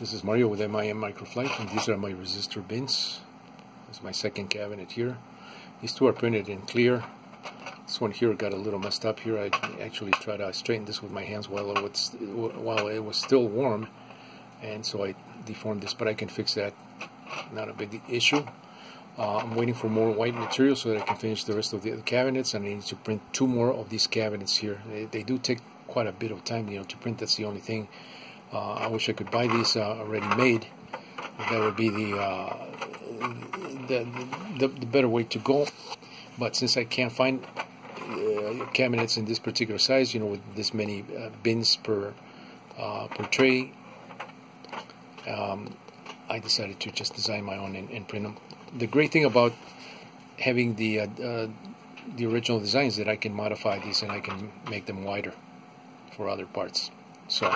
This is Mario with MIA Microflight, and these are my resistor bins. This is my second cabinet here. These two are printed in clear. This one here got a little messed up here. I actually tried to straighten this with my hands while it was, while it was still warm, and so I deformed this, but I can fix that. Not a big issue. Uh, I'm waiting for more white material so that I can finish the rest of the cabinets, and I need to print two more of these cabinets here. They, they do take quite a bit of time, you know, to print. That's the only thing. Uh, I wish I could buy these uh, already made. That would be the, uh, the, the, the better way to go. But since I can't find uh, cabinets in this particular size, you know, with this many uh, bins per uh, per tray, um, I decided to just design my own and, and, print them. The great thing about having the the original design is that I can modify these and I can make them wider for other parts. So.